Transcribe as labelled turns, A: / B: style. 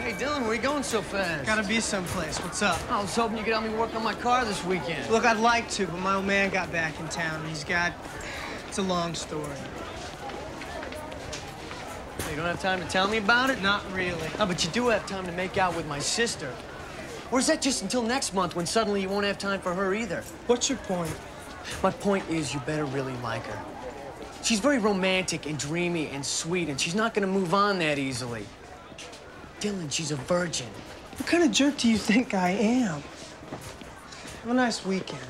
A: Hey, Dylan, where you going so fast?
B: Gotta be someplace. What's up?
A: I was hoping you could help me work on my car this weekend.
B: Look, I'd like to, but my old man got back in town. He's got. It's a long story.
A: You don't have time to tell me about it?
B: Not really.
A: Oh, but you do have time to make out with my sister. Or is that just until next month when suddenly you won't have time for her either?
B: What's your point?
A: My point is you better really like her. She's very romantic and dreamy and sweet, and she's not gonna move on that easily. Dylan, she's a virgin.
B: What kind of jerk do you think I am? Have a nice weekend.